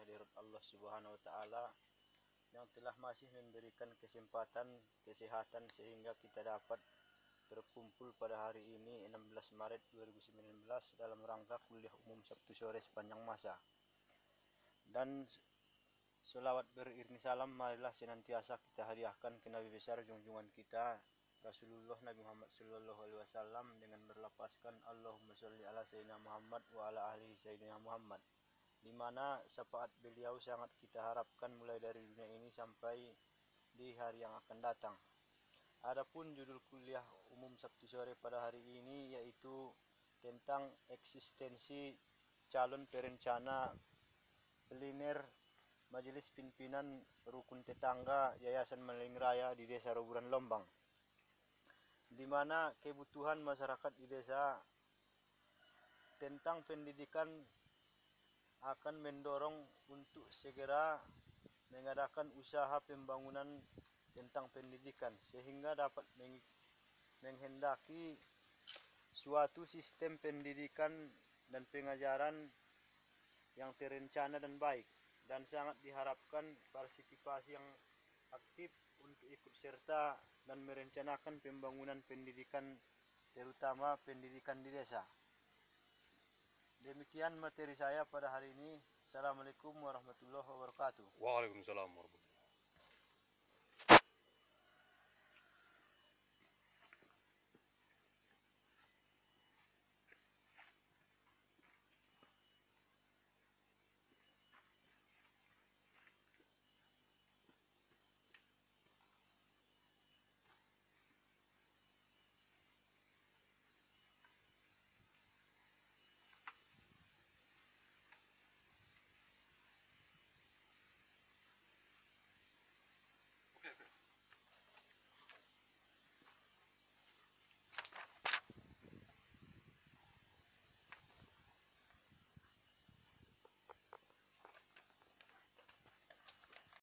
kehadirat Allah Subhanahu wa taala yang telah masih memberikan kesempatan kesehatan sehingga kita dapat berkumpul pada hari ini 16 Maret 2019 dalam rangka kuliah umum Sabtu sore sepanjang masa. Dan selawat beriring salam marilah senantiasa kita hadiahkan ke Nabi besar junjungan kita Rasulullah Nabi Muhammad Sallallahu Alaihi Wasallam dengan berlapaskan Allahumma sholli ala Sayyidina Muhammad wa ala ahli Sayyidina Muhammad di mana syafaat beliau sangat kita harapkan mulai dari dunia ini sampai di hari yang akan datang. Adapun judul kuliah umum Sabtu sore pada hari ini yaitu tentang eksistensi calon perencana peliner Majelis Pimpinan Rukun Tetangga Yayasan Meling Raya di Desa Roburan Lombang di mana kebutuhan masyarakat di desa tentang pendidikan akan mendorong untuk segera mengadakan usaha pembangunan tentang pendidikan sehingga dapat menghendaki suatu sistem pendidikan dan pengajaran yang terencana dan baik dan sangat diharapkan partisipasi yang aktif untuk ikut serta dan merencanakan pembangunan pendidikan terutama pendidikan di desa. Demikian materi saya pada hari ini. Assalamualaikum warahmatullahi wabarakatuh. Waalaikumsalam warahmatullahi